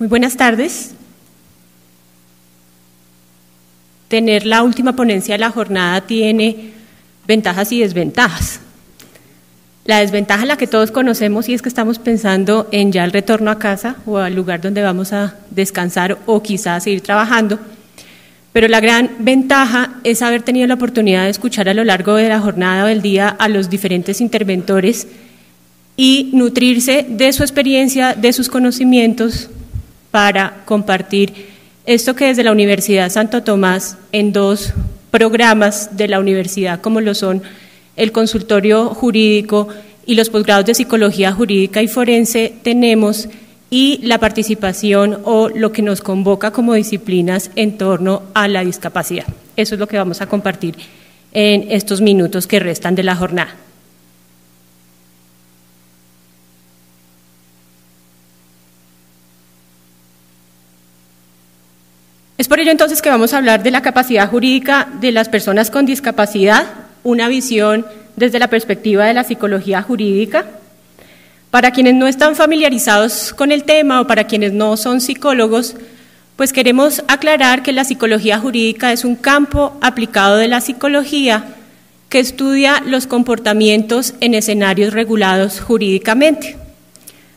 Muy buenas tardes. Tener la última ponencia de la jornada tiene ventajas y desventajas. La desventaja la que todos conocemos y es que estamos pensando en ya el retorno a casa o al lugar donde vamos a descansar o quizás seguir trabajando. Pero la gran ventaja es haber tenido la oportunidad de escuchar a lo largo de la jornada o del día a los diferentes interventores y nutrirse de su experiencia, de sus conocimientos para compartir esto que desde la Universidad Santo Tomás en dos programas de la universidad como lo son el consultorio jurídico y los posgrados de psicología jurídica y forense tenemos y la participación o lo que nos convoca como disciplinas en torno a la discapacidad. Eso es lo que vamos a compartir en estos minutos que restan de la jornada. Es por ello entonces que vamos a hablar de la capacidad jurídica de las personas con discapacidad, una visión desde la perspectiva de la psicología jurídica, para quienes no están familiarizados con el tema o para quienes no son psicólogos, pues queremos aclarar que la psicología jurídica es un campo aplicado de la psicología que estudia los comportamientos en escenarios regulados jurídicamente.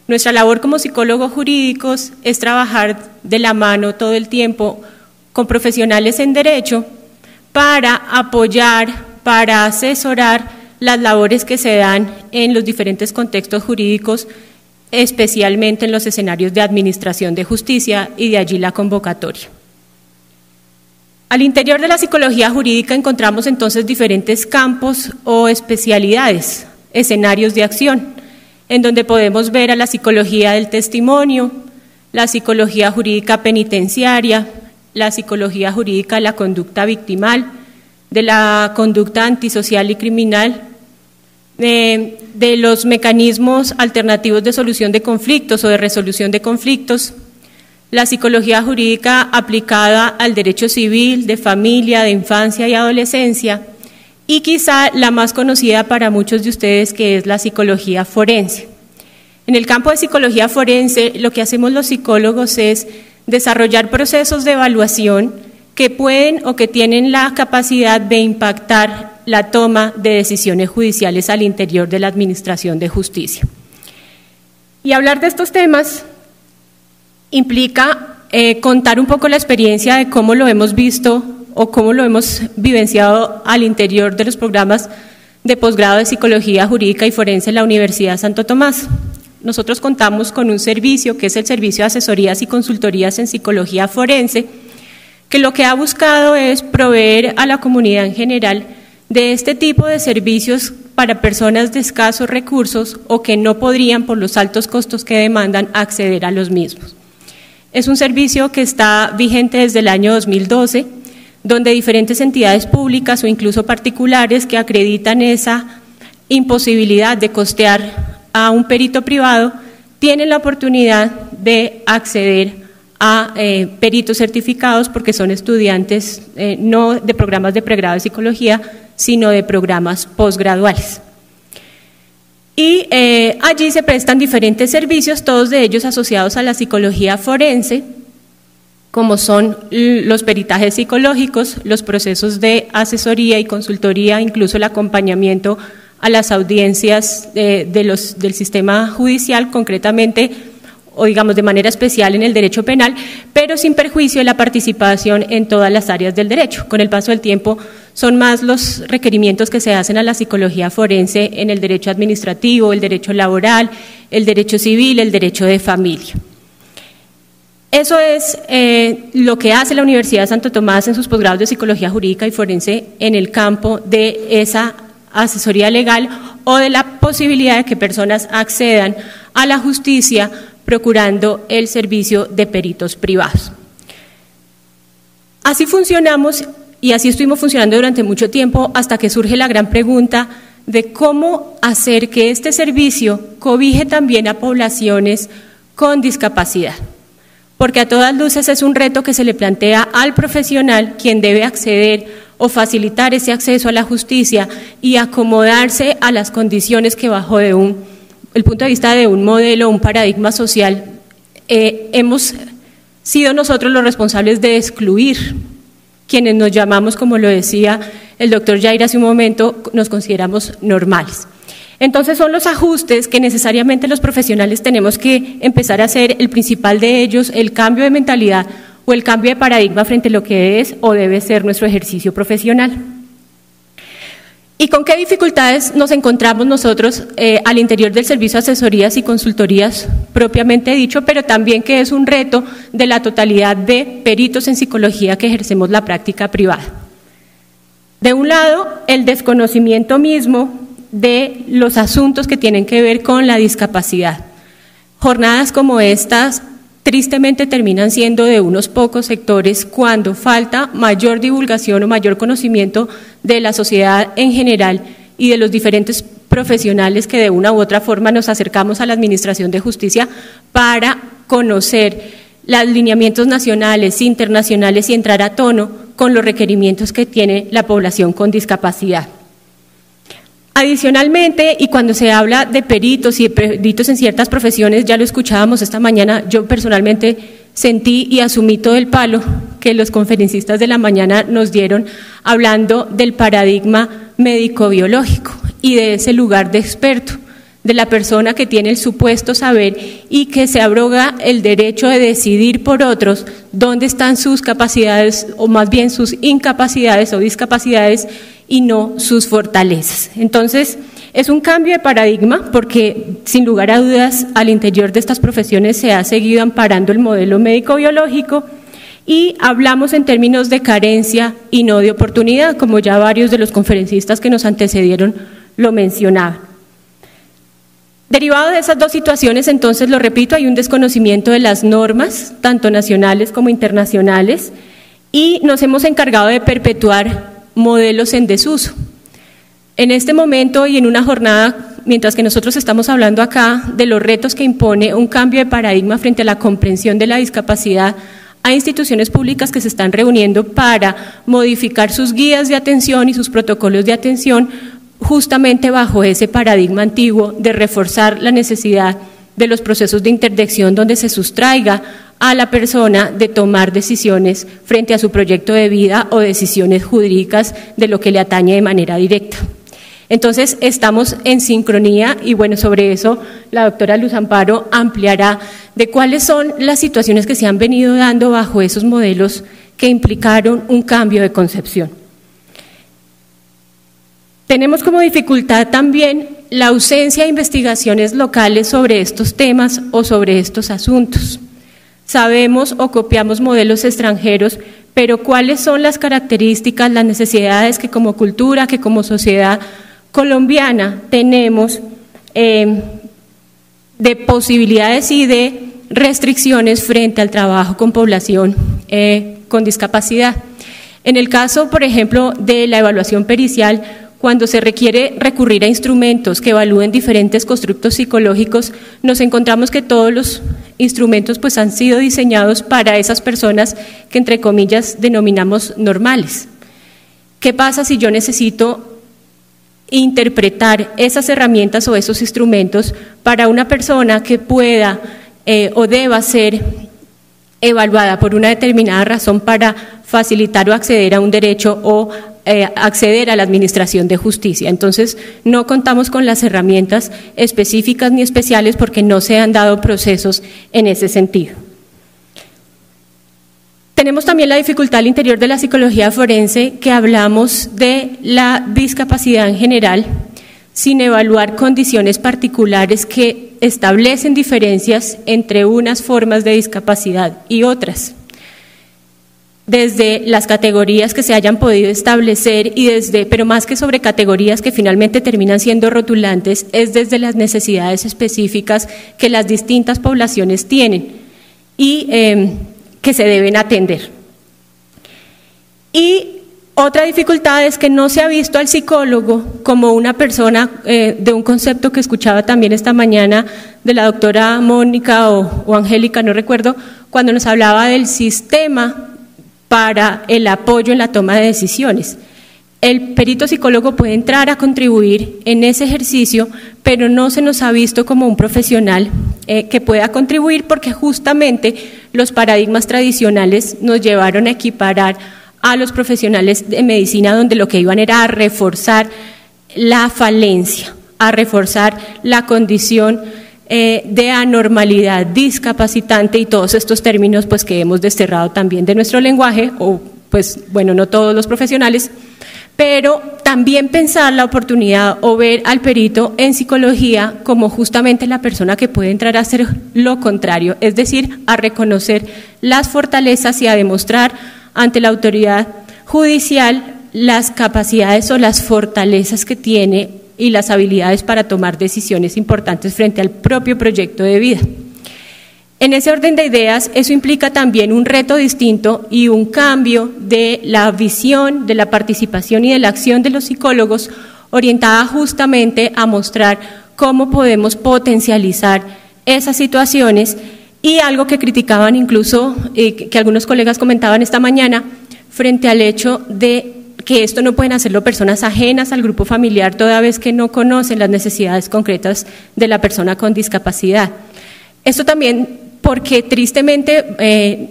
Nuestra labor como psicólogos jurídicos es trabajar de la mano todo el tiempo con profesionales en derecho para apoyar, para asesorar las labores que se dan en los diferentes contextos jurídicos, especialmente en los escenarios de administración de justicia y de allí la convocatoria. Al interior de la psicología jurídica encontramos entonces diferentes campos o especialidades, escenarios de acción, en donde podemos ver a la psicología del testimonio, la psicología jurídica penitenciaria, la psicología jurídica de la conducta victimal, de la conducta antisocial y criminal, de, los mecanismos alternativos de solución de conflictos o de resolución de conflictos, la psicología jurídica aplicada al derecho civil, de familia, de infancia y adolescencia, y quizá la más conocida para muchos de ustedes que es la psicología forense. En el campo de psicología forense lo que hacemos los psicólogos es desarrollar procesos de evaluación que pueden o que tienen la capacidad de impactar la toma de decisiones judiciales al interior de la Administración de Justicia. Y hablar de estos temas implica eh, contar un poco la experiencia de cómo lo hemos visto o cómo lo hemos vivenciado al interior de los programas de posgrado de Psicología Jurídica y Forense en la Universidad Santo Tomás. Nosotros contamos con un servicio que es el Servicio de Asesorías y Consultorías en Psicología Forense, que lo que ha buscado es proveer a la comunidad en general de este tipo de servicios para personas de escasos recursos o que no podrían, por los altos costos que demandan, acceder a los mismos. Es un servicio que está vigente desde el año 2012, donde diferentes entidades públicas o incluso particulares que acreditan esa imposibilidad de costear a un perito privado tienen la oportunidad de acceder a eh, peritos certificados porque son estudiantes eh, no de programas de pregrado de psicología, sino de programas posgraduales. Y eh, allí se prestan diferentes servicios, todos de ellos asociados a la psicología forense, como son los peritajes psicológicos, los procesos de asesoría y consultoría, incluso el acompañamiento a las audiencias eh, del sistema judicial, concretamente o digamos de manera especial en el derecho penal, pero sin perjuicio de la participación en todas las áreas del derecho. Con el paso del tiempo son más los requerimientos que se hacen a la psicología forense en el derecho administrativo, el derecho laboral, el derecho civil, el derecho de familia. Eso es eh, lo que hace la Universidad de Santo Tomás en sus posgrados de psicología jurídica y forense en el campo de esa asesoría legal o de la posibilidad de que personas accedan a la justicia procurando el servicio de peritos privados. Así funcionamos y así estuvimos funcionando durante mucho tiempo hasta que surge la gran pregunta de cómo hacer que este servicio cobije también a poblaciones con discapacidad. Porque a todas luces es un reto que se le plantea al profesional quien debe acceder o facilitar ese acceso a la justicia y acomodarse a las condiciones que bajo el punto de vista de un modelo, un paradigma social, eh, hemos sido nosotros los responsables de excluir quienes nos llamamos, como lo decía el doctor Jair hace un momento, nos consideramos normales. Entonces son los ajustes que necesariamente los profesionales tenemos que empezar a hacer, el principal de ellos, el cambio de mentalidad o el cambio de paradigma frente a lo que es o debe ser nuestro ejercicio profesional. ¿Y con qué dificultades nos encontramos nosotros eh, al interior del servicio de asesorías y consultorías propiamente dicho, pero también que es un reto de la totalidad de peritos en psicología que ejercemos la práctica privada? De un lado, el desconocimiento mismo de los asuntos que tienen que ver con la discapacidad. Jornadas como estas tristemente terminan siendo de unos pocos sectores cuando falta mayor divulgación o mayor conocimiento de la sociedad en general y de los diferentes profesionales que de una u otra forma nos acercamos a la Administración de Justicia para conocer los lineamientos nacionales, internacionales y entrar a tono con los requerimientos que tiene la población con discapacidad. Adicionalmente, y cuando se habla de peritos y de peritos en ciertas profesiones, ya lo escuchábamos esta mañana, yo personalmente sentí y asumí todo el palo que los conferencistas de la mañana nos dieron hablando del paradigma médico-biológico y de ese lugar de experto, de la persona que tiene el supuesto saber y que se abroga el derecho de decidir por otros dónde están sus capacidades o más bien sus incapacidades o discapacidades y no sus fortalezas. Entonces, es un cambio de paradigma porque, sin lugar a dudas, al interior de estas profesiones se ha seguido amparando el modelo médico-biológico y hablamos en términos de carencia y no de oportunidad, como ya varios de los conferencistas que nos antecedieron lo mencionaban. Derivado de esas dos situaciones, entonces, lo repito, hay un desconocimiento de las normas, tanto nacionales como internacionales, y nos hemos encargado de perpetuar modelos en desuso. En este momento y en una jornada, mientras que nosotros estamos hablando acá de los retos que impone un cambio de paradigma frente a la comprensión de la discapacidad, hay instituciones públicas que se están reuniendo para modificar sus guías de atención y sus protocolos de atención justamente bajo ese paradigma antiguo de reforzar la necesidad de los procesos de interdicción donde se sustraiga a la persona de tomar decisiones frente a su proyecto de vida o decisiones jurídicas de lo que le atañe de manera directa. Entonces, estamos en sincronía y bueno, sobre eso la doctora Luz Amparo ampliará de cuáles son las situaciones que se han venido dando bajo esos modelos que implicaron un cambio de concepción. Tenemos como dificultad también la ausencia de investigaciones locales sobre estos temas o sobre estos asuntos. Sabemos o copiamos modelos extranjeros, pero ¿cuáles son las características, las necesidades que como cultura, que como sociedad colombiana tenemos eh, de posibilidades y de restricciones frente al trabajo con población eh, con discapacidad? En el caso, por ejemplo, de la evaluación pericial, cuando se requiere recurrir a instrumentos que evalúen diferentes constructos psicológicos, nos encontramos que todos los instrumentos pues han sido diseñados para esas personas que entre comillas denominamos normales. ¿Qué pasa si yo necesito interpretar esas herramientas o esos instrumentos para una persona que pueda eh, o deba ser evaluada por una determinada razón para facilitar o acceder a un derecho o eh, acceder a la administración de justicia. Entonces, no contamos con las herramientas específicas ni especiales porque no se han dado procesos en ese sentido. Tenemos también la dificultad al interior de la psicología forense que hablamos de la discapacidad en general sin evaluar condiciones particulares que establecen diferencias entre unas formas de discapacidad y otras desde las categorías que se hayan podido establecer y desde, pero más que sobre categorías que finalmente terminan siendo rotulantes, es desde las necesidades específicas que las distintas poblaciones tienen y em, que se deben atender. Y otra dificultad es que no se ha visto al psicólogo como una persona eh, de un concepto que escuchaba también esta mañana de la doctora Mónica o, o Angélica, no recuerdo, cuando nos hablaba del sistema para el apoyo en la toma de decisiones. El perito psicólogo puede entrar a contribuir en ese ejercicio, pero no se nos ha visto como un profesional eh, que pueda contribuir porque justamente los paradigmas tradicionales nos llevaron a equiparar a los profesionales de medicina donde lo que iban era a reforzar la falencia, a reforzar la condición eh, de anormalidad discapacitante y todos estos términos pues que hemos desterrado también de nuestro lenguaje o pues bueno, no todos los profesionales, pero también pensar la oportunidad o ver al perito en psicología como justamente la persona que puede entrar a hacer lo contrario, es decir, a reconocer las fortalezas y a demostrar ante la autoridad judicial las capacidades o las fortalezas que tiene y las habilidades para tomar decisiones importantes frente al propio proyecto de vida. En ese orden de ideas, eso implica también un reto distinto y un cambio de la visión, de la participación y de la acción de los psicólogos orientada justamente a mostrar cómo podemos potencializar esas situaciones y algo que criticaban incluso, eh, que algunos colegas comentaban esta mañana, frente al hecho de que esto no pueden hacerlo personas ajenas al grupo familiar toda vez que no conocen las necesidades concretas de la persona con discapacidad. Esto también porque tristemente eh,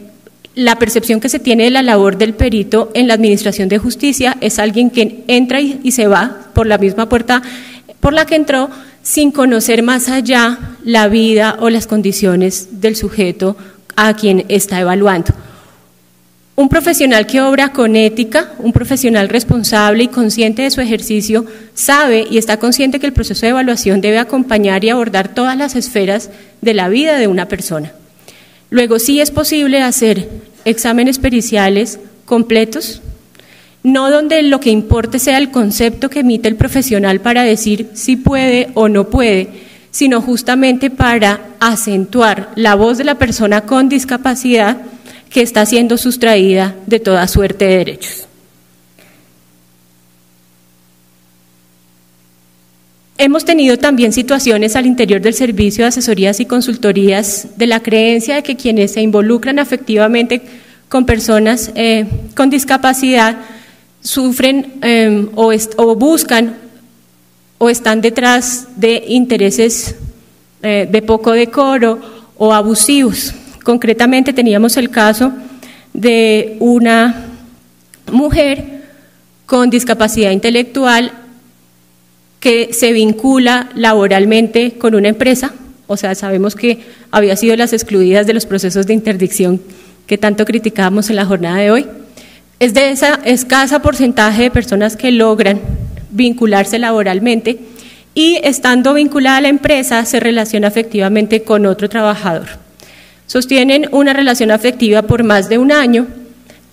la percepción que se tiene de la labor del perito en la Administración de Justicia es alguien que entra y, se va por la misma puerta por la que entró sin conocer más allá la vida o las condiciones del sujeto a quien está evaluando. Un profesional que obra con ética, un profesional responsable y consciente de su ejercicio, sabe y está consciente que el proceso de evaluación debe acompañar y abordar todas las esferas de la vida de una persona. Luego, sí es posible hacer exámenes periciales completos, no donde lo que importe sea el concepto que emite el profesional para decir si puede o no puede, sino justamente para acentuar la voz de la persona con discapacidad que está siendo sustraída de toda suerte de derechos. Hemos tenido también situaciones al interior del servicio de asesorías y consultorías de la creencia de que quienes se involucran afectivamente con personas eh, con discapacidad sufren o, o, buscan o están detrás de intereses eh, de poco decoro o abusivos. Concretamente teníamos el caso de una mujer con discapacidad intelectual que se vincula laboralmente con una empresa, o sea, sabemos que había sido las excluidas de los procesos de interdicción que tanto criticábamos en la jornada de hoy. Es de esa escasa porcentaje de personas que logran vincularse laboralmente y estando vinculada a la empresa se relaciona afectivamente con otro trabajador. Sostienen una relación afectiva por más de un año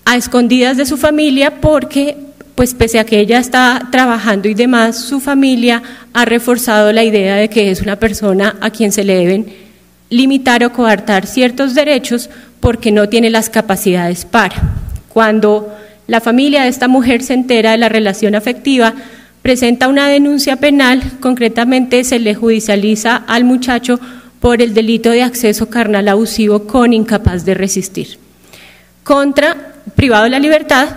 a escondidas de su familia porque pues pese a que ella está trabajando y demás, su familia ha reforzado la idea de que es una persona a quien se le deben limitar o coartar ciertos derechos porque no tiene las capacidades para. Cuando la familia de esta mujer se entera de la relación afectiva, presenta una denuncia penal, concretamente se le judicializa al muchacho por el delito de acceso carnal abusivo con incapaz de resistir. Contra privado de la libertad,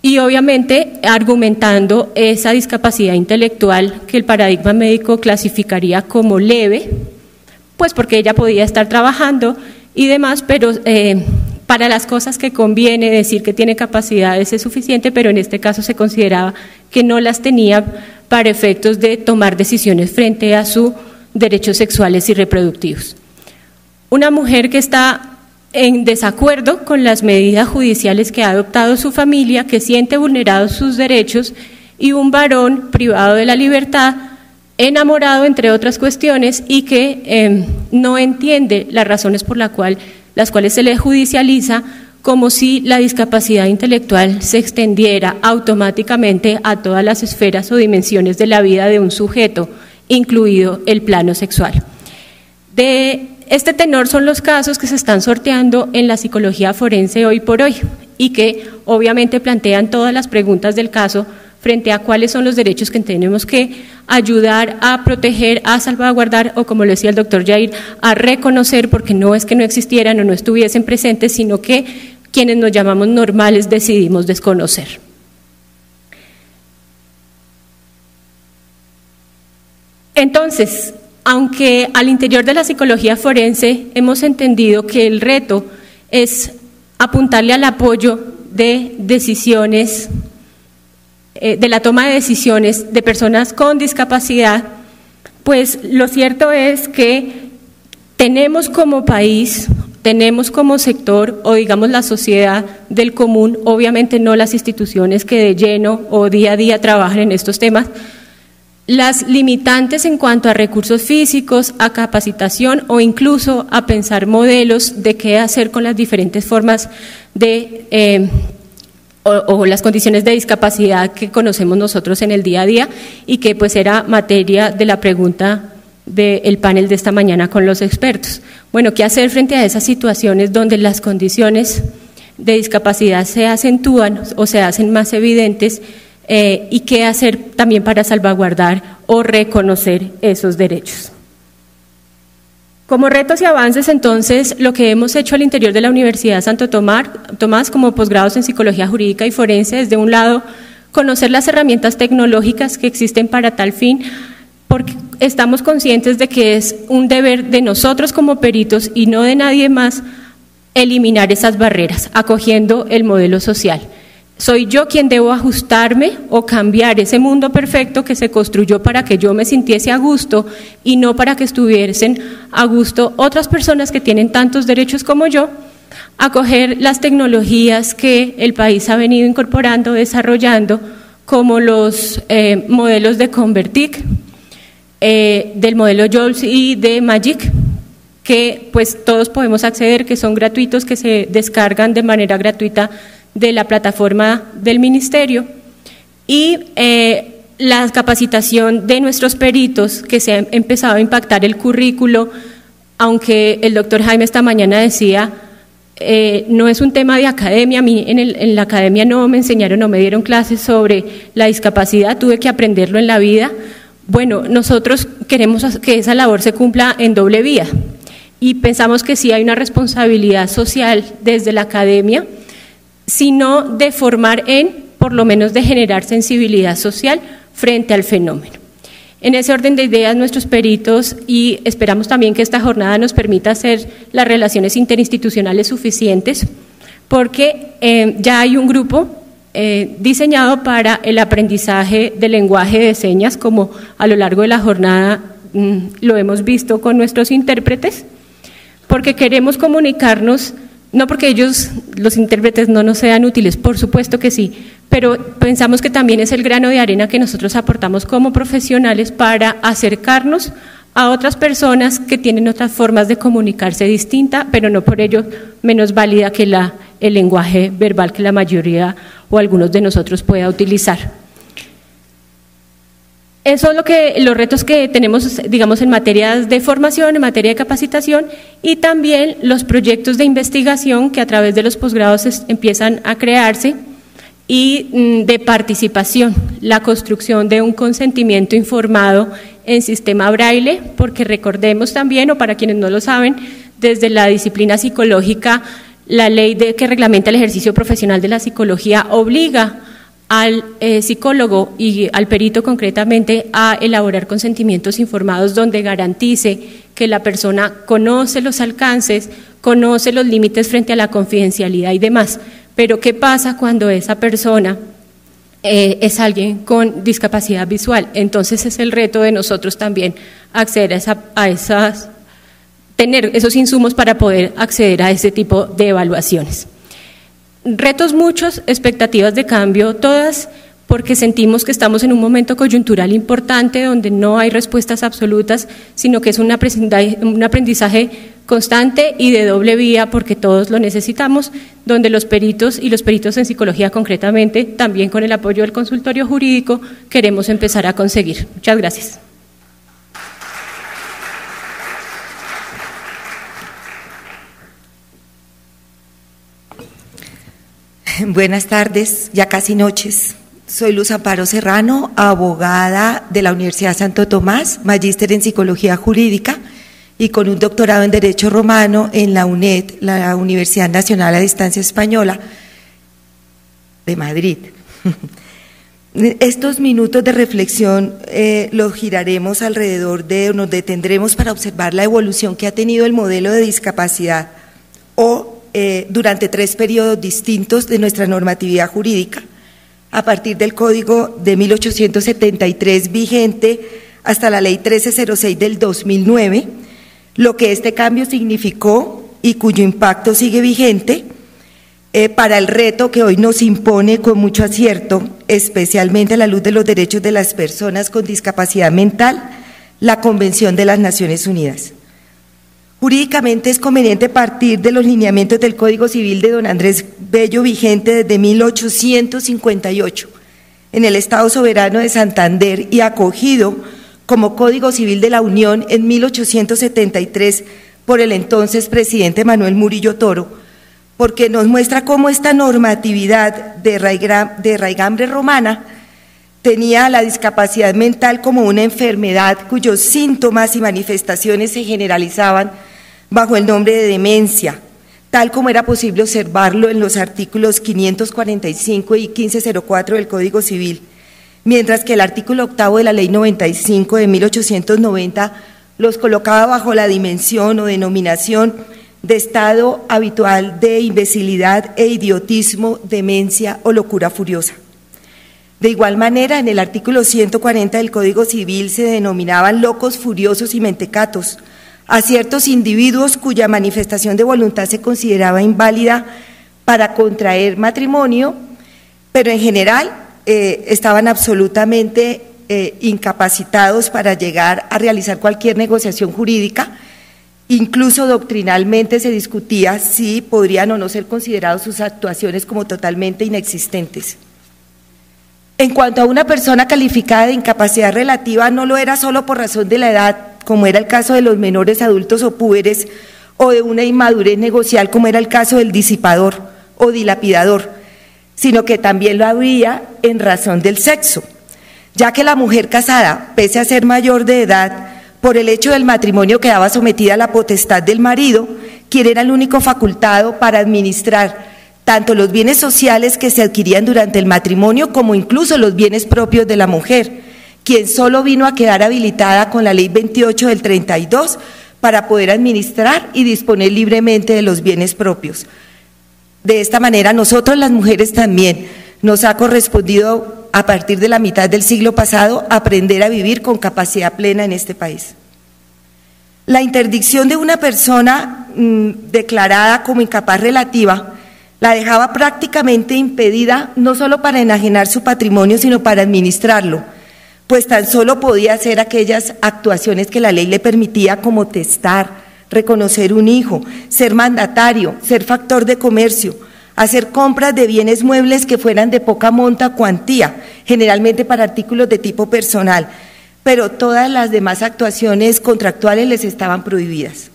y obviamente argumentando esa discapacidad intelectual que el paradigma médico clasificaría como leve, pues porque ella podía estar trabajando y demás, pero eh, para las cosas que conviene decir que tiene capacidades es suficiente, pero en este caso se consideraba que no las tenía para efectos de tomar decisiones frente a sus derechos sexuales y reproductivos. Una mujer que está en desacuerdo con las medidas judiciales que ha adoptado su familia, que siente vulnerados sus derechos, y un varón privado de la libertad, enamorado, entre otras cuestiones, y que em, no entiende las razones por las cuales se le judicializa como si la discapacidad intelectual se extendiera automáticamente a todas las esferas o dimensiones de la vida de un sujeto, incluido el plano sexual. De este tenor son los casos que se están sorteando en la psicología forense hoy por hoy y que obviamente plantean todas las preguntas del caso frente a cuáles son los derechos que tenemos que ayudar a proteger, a salvaguardar o, como lo decía el doctor Jair, a reconocer, porque no es que no existieran o no estuviesen presentes, sino que quienes nos llamamos normales decidimos desconocer. Entonces, aunque al interior de la psicología forense hemos entendido que el reto es apuntarle al apoyo de decisiones, eh, de la toma de decisiones de personas con discapacidad, pues lo cierto es que tenemos como país, tenemos como sector o digamos la sociedad del común, obviamente no las instituciones que de lleno o día a día trabajan en estos temas, las limitantes en cuanto a recursos físicos, a capacitación o incluso a pensar modelos de qué hacer con las diferentes formas de eh, o, las condiciones de discapacidad que conocemos nosotros en el día a día y que pues era materia de la pregunta del panel de esta mañana con los expertos. Bueno, ¿qué hacer frente a esas situaciones donde las condiciones de discapacidad se acentúan o se hacen más evidentes? Eh, y qué hacer también para salvaguardar o reconocer esos derechos. Como retos y avances, entonces, lo que hemos hecho al interior de la Universidad Santo Tomás como posgrados en Psicología Jurídica y Forense es, de un lado, conocer las herramientas tecnológicas que existen para tal fin, porque estamos conscientes de que es un deber de nosotros como peritos y no de nadie más eliminar esas barreras, acogiendo el modelo social. Soy yo quien debo ajustarme o cambiar ese mundo perfecto que se construyó para que yo me sintiese a gusto y no para que estuviesen a gusto otras personas que tienen tantos derechos como yo, acoger las tecnologías que el país ha venido incorporando, desarrollando, como los eh, modelos de Convertic, eh, del modelo JOLS y de Magic, que pues todos podemos acceder, que son gratuitos, que se descargan de manera gratuita de la plataforma del Ministerio y eh, la capacitación de nuestros peritos, que se ha empezado a impactar el currículo, aunque el doctor Jaime esta mañana decía, eh, no es un tema de academia, a mí en, en, la academia no me enseñaron, no me dieron clases sobre la discapacidad, tuve que aprenderlo en la vida. Bueno, nosotros queremos que esa labor se cumpla en doble vía y pensamos que sí hay una responsabilidad social desde la academia sino de formar en, por lo menos de generar sensibilidad social frente al fenómeno. En ese orden de ideas, nuestros peritos, y esperamos también que esta jornada nos permita hacer las relaciones interinstitucionales suficientes, porque eh, ya hay un grupo eh, diseñado para el aprendizaje del lenguaje de señas, como a lo largo de la jornada mm, lo hemos visto con nuestros intérpretes, porque queremos comunicarnos no porque ellos, los intérpretes, no nos sean útiles, por supuesto que sí, pero pensamos que también es el grano de arena que nosotros aportamos como profesionales para acercarnos a otras personas que tienen otras formas de comunicarse distinta, pero no por ello menos válida que el lenguaje verbal que la mayoría o algunos de nosotros pueda utilizar. Eso es lo que, los retos que tenemos, digamos, en materia de formación, en materia de capacitación y también los proyectos de investigación que a través de los posgrados empiezan a crearse y mm, de participación, la construcción de un consentimiento informado en sistema braille, porque recordemos también, o para quienes no lo saben, desde la disciplina psicológica, la ley que reglamenta el ejercicio profesional de la psicología obliga al eh, psicólogo y al perito concretamente a elaborar consentimientos informados donde garantice que la persona conoce los alcances, conoce los límites frente a la confidencialidad y demás. Pero ¿qué pasa cuando esa persona eh, es alguien con discapacidad visual? Entonces es el reto de nosotros también acceder a, a esas, tener esos insumos para poder acceder a ese tipo de evaluaciones. Retos muchos, expectativas de cambio todas, porque sentimos que estamos en un momento coyuntural importante donde no hay respuestas absolutas, sino que es un aprendizaje, constante y de doble vía porque todos lo necesitamos, donde los peritos y los peritos en psicología concretamente, también con el apoyo del consultorio jurídico, queremos empezar a conseguir. Muchas gracias. Buenas tardes, ya casi noches. Soy Luz Amparo Serrano, abogada de la Universidad Santo Tomás, magíster en Psicología Jurídica y con un doctorado en Derecho Romano en la UNED, la Universidad Nacional a Distancia Española de Madrid. Estos minutos de reflexión eh, los giraremos alrededor de, nos detendremos para observar la evolución que ha tenido el modelo de discapacidad o eh, durante tres periodos distintos de nuestra normatividad jurídica, a partir del Código de 1873 vigente hasta la Ley 1306 del 2009, lo que este cambio significó y cuyo impacto sigue vigente eh, para el reto que hoy nos impone con mucho acierto, especialmente a la luz de los derechos de las personas con discapacidad mental, la Convención de las Naciones Unidas. Jurídicamente es conveniente partir de los lineamientos del Código Civil de don Andrés Bello vigente desde 1858 en el Estado Soberano de Santander y acogido como Código Civil de la Unión en 1873 por el entonces presidente Manuel Murillo Toro, porque nos muestra cómo esta normatividad de, raigambre romana tenía la discapacidad mental como una enfermedad cuyos síntomas y manifestaciones se generalizaban bajo el nombre de demencia, tal como era posible observarlo en los artículos 545 y 1504 del Código Civil, mientras que el artículo octavo de la Ley 95 de 1890 los colocaba bajo la dimensión o denominación de estado habitual de imbecilidad e idiotismo, demencia o locura furiosa. De igual manera, en el artículo 140 del Código Civil se denominaban locos furiosos y mentecatos a ciertos individuos cuya manifestación de voluntad se consideraba inválida para contraer matrimonio, pero en general eh, estaban absolutamente eh, incapacitados para llegar a realizar cualquier negociación jurídica Incluso doctrinalmente se discutía si podrían o no ser considerados sus actuaciones como totalmente inexistentes. En cuanto a una persona calificada de incapacidad relativa, no lo era solo por razón de la edad, como era el caso de los menores adultos o púberes, o de una inmadurez negocial, como era el caso del disipador o dilapidador, sino que también lo había en razón del sexo, ya que la mujer casada, pese a ser mayor de edad, por el hecho del matrimonio quedaba sometida a la potestad del marido, quien era el único facultado para administrar tanto los bienes sociales que se adquirían durante el matrimonio como incluso los bienes propios de la mujer, quien solo vino a quedar habilitada con la ley 28 del 32 para poder administrar y disponer libremente de los bienes propios. De esta manera, nosotros las mujeres también nos ha correspondido a partir de la mitad del siglo pasado, aprender a vivir con capacidad plena en este país. La interdicción de una persona mm, declarada como incapaz relativa la dejaba prácticamente impedida no solo para enajenar su patrimonio, sino para administrarlo, pues tan solo podía hacer aquellas actuaciones que la ley le permitía como testar, reconocer un hijo, ser mandatario, ser factor de comercio, hacer compras de bienes muebles que fueran de poca monta cuantía, generalmente para artículos de tipo personal, pero todas las demás actuaciones contractuales les estaban prohibidas.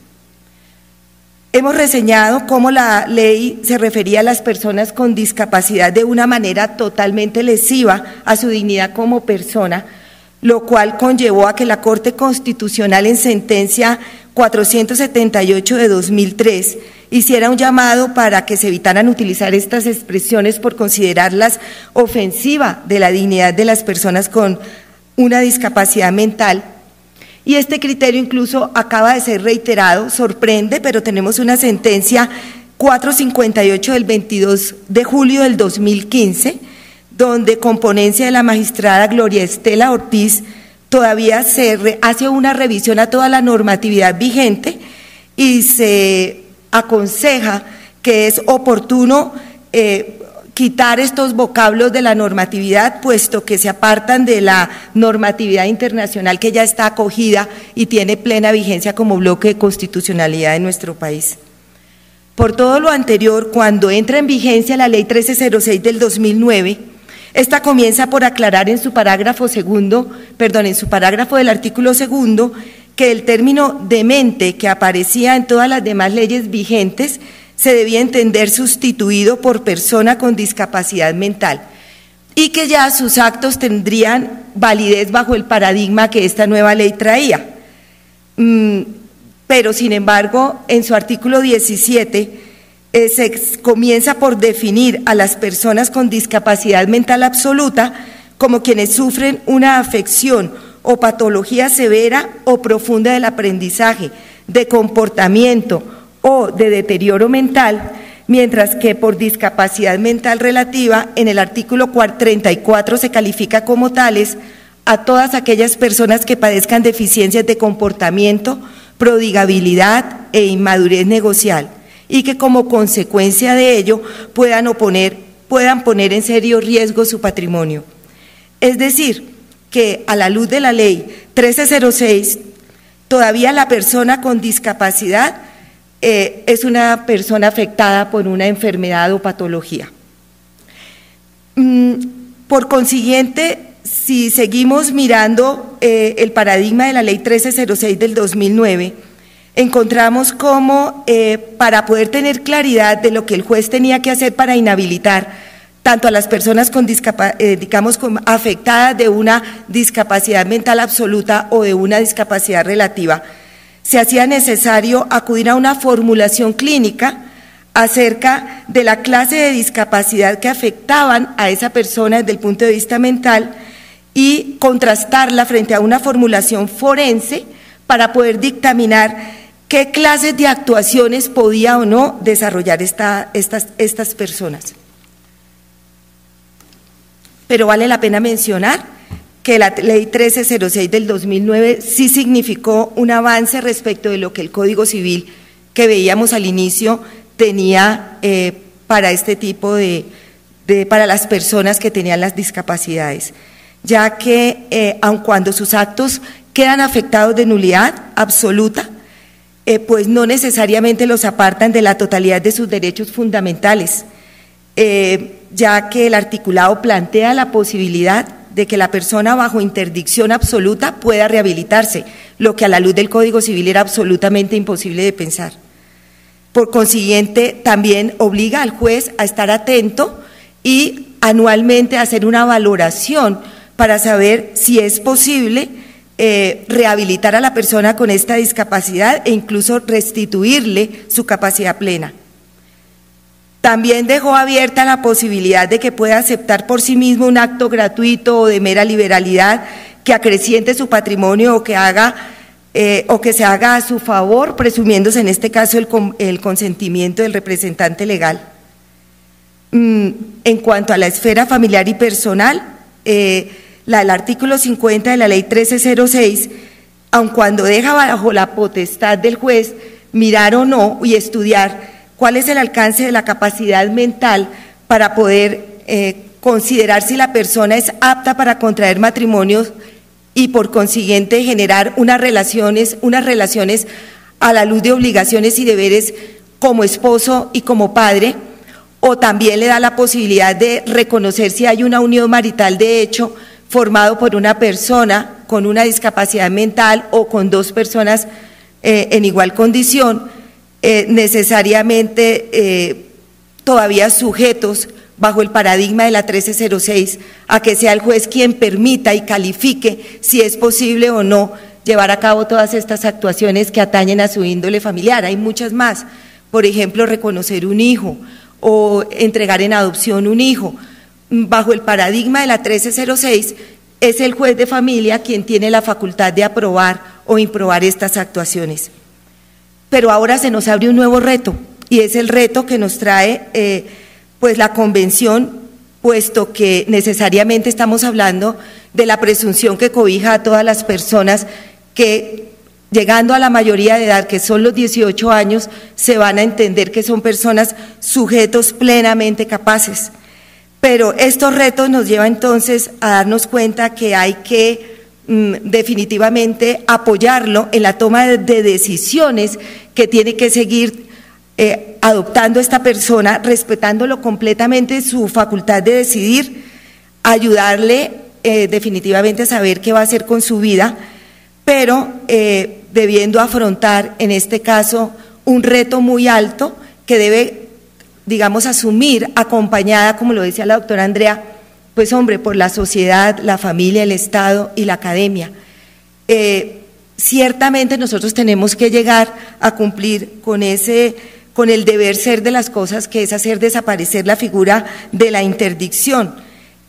Hemos reseñado cómo la ley se refería a las personas con discapacidad de una manera totalmente lesiva a su dignidad como persona, lo cual conllevó a que la Corte Constitucional en sentencia 478 de 2003 hiciera un llamado para que se evitaran utilizar estas expresiones por considerarlas ofensiva de la dignidad de las personas con una discapacidad mental. Y este criterio incluso acaba de ser reiterado, sorprende, pero tenemos una sentencia 458 del 22 de julio del 2015, donde con ponencia de la magistrada Gloria Estela Ortiz todavía se hace una revisión a toda la normatividad vigente y se aconseja que es oportuno eh, quitar estos vocablos de la normatividad, puesto que se apartan de la normatividad internacional que ya está acogida y tiene plena vigencia como bloque de constitucionalidad en nuestro país. Por todo lo anterior, cuando entra en vigencia la Ley 1306 del 2009, esta comienza por aclarar en su parágrafo segundo, perdón, en su parágrafo del artículo segundo, que el término demente que aparecía en todas las demás leyes vigentes se debía entender sustituido por persona con discapacidad mental y que ya sus actos tendrían validez bajo el paradigma que esta nueva ley traía. Mm, pero, sin embargo, en su artículo 17 eh, se comienza por definir a las personas con discapacidad mental absoluta como quienes sufren una afección o patología severa o profunda del aprendizaje, de comportamiento o de deterioro mental, mientras que por discapacidad mental relativa en el artículo 34 se califica como tales a todas aquellas personas que padezcan deficiencias de comportamiento, prodigabilidad e inmadurez negocial y que como consecuencia de ello puedan, oponer, puedan poner en serio riesgo su patrimonio. Es decir, que a la luz de la ley 1306, todavía la persona con discapacidad eh, es una persona afectada por una enfermedad o patología. Mm, por consiguiente, si seguimos mirando eh, el paradigma de la ley 1306 del 2009, encontramos cómo eh, para poder tener claridad de lo que el juez tenía que hacer para inhabilitar tanto a las personas con digamos, afectadas de una discapacidad mental absoluta o de una discapacidad relativa, se hacía necesario acudir a una formulación clínica acerca de la clase de discapacidad que afectaban a esa persona desde el punto de vista mental y contrastarla frente a una formulación forense para poder dictaminar qué clases de actuaciones podía o no desarrollar estas, estas personas. Pero vale la pena mencionar que la ley 1306 del 2009 sí significó un avance respecto de lo que el Código Civil que veíamos al inicio tenía eh, para este tipo de, para las personas que tenían las discapacidades, ya que eh, aun cuando sus actos quedan afectados de nulidad absoluta, eh, pues no necesariamente los apartan de la totalidad de sus derechos fundamentales, ya que el articulado plantea la posibilidad de que la persona bajo interdicción absoluta pueda rehabilitarse, lo que a la luz del Código Civil era absolutamente imposible de pensar. Por consiguiente, también obliga al juez a estar atento y anualmente hacer una valoración para saber si es posible eh, rehabilitar a la persona con esta discapacidad e incluso restituirle su capacidad plena. También dejó abierta la posibilidad de que pueda aceptar por sí mismo un acto gratuito o de mera liberalidad que acreciente su patrimonio o que haga eh, o que se haga a su favor, presumiéndose en este caso el, consentimiento del representante legal. Mm, en cuanto a la esfera familiar y personal, eh, la, el artículo 50 de la ley 1306, aun cuando deja bajo la potestad del juez mirar o no y estudiar cuál es el alcance de la capacidad mental para poder eh, considerar si la persona es apta para contraer matrimonios y por consiguiente generar unas relaciones, unas relaciones a la luz de obligaciones y deberes como esposo y como padre, o también le da la posibilidad de reconocer si hay una unión marital de hecho formado por una persona con una discapacidad mental o con dos personas eh, en igual condición eh, necesariamente eh, todavía sujetos bajo el paradigma de la 1306 a que sea el juez quien permita y califique si es posible o no llevar a cabo todas estas actuaciones que atañen a su índole familiar. Hay muchas más. Por ejemplo, reconocer un hijo o entregar en adopción un hijo. Bajo el paradigma de la 1306 es el juez de familia quien tiene la facultad de aprobar o improbar estas actuaciones pero ahora se nos abre un nuevo reto y es el reto que nos trae eh, pues la convención, puesto que necesariamente estamos hablando de la presunción que cobija a todas las personas que llegando a la mayoría de edad, que son los 18 años, se van a entender que son personas sujetos plenamente capaces. Pero estos retos nos llevan entonces a darnos cuenta que hay que Mm, definitivamente apoyarlo en la toma de decisiones que tiene que seguir eh, adoptando esta persona, respetándolo completamente su facultad de decidir, ayudarle eh, definitivamente a saber qué va a hacer con su vida, pero eh, debiendo afrontar en este caso un reto muy alto que debe, digamos, asumir acompañada, como lo decía la doctora Andrea, pues hombre, por la sociedad, la familia, el Estado y la academia. Eh, ciertamente nosotros tenemos que llegar a cumplir con ese con el deber ser de las cosas que es hacer desaparecer la figura de la interdicción.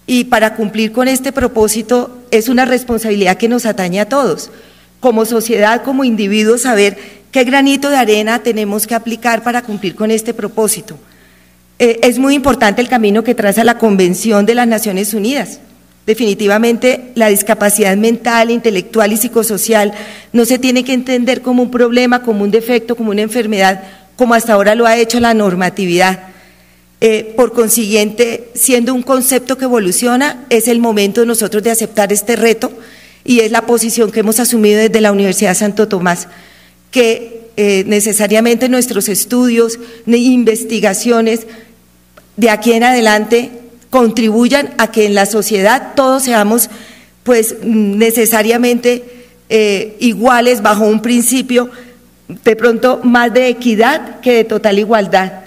y para cumplir con este propósito es una responsabilidad que nos atañe a todos, como sociedad, como individuos, saber qué granito de arena tenemos que aplicar para cumplir con este propósito. Eh, es muy importante el camino que traza la Convención de las Naciones Unidas. Definitivamente la discapacidad mental, intelectual y psicosocial no se tiene que entender como un problema, como un defecto, como una enfermedad, como hasta ahora lo ha hecho la normatividad. Eh, por consiguiente, siendo un concepto que evoluciona, es el momento de nosotros de aceptar este reto y es la posición que hemos asumido desde la Universidad Santo Tomás, que eh, necesariamente nuestros estudios, investigaciones de aquí en adelante contribuyan a que en la sociedad todos seamos pues necesariamente eh, iguales bajo un principio de pronto más de equidad que de total igualdad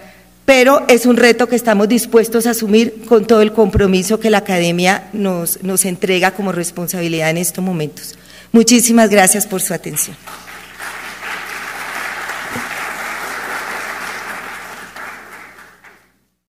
pero es un reto que estamos dispuestos a asumir con todo el compromiso que la academia nos, nos entrega como responsabilidad en estos momentos. Muchísimas gracias por su atención.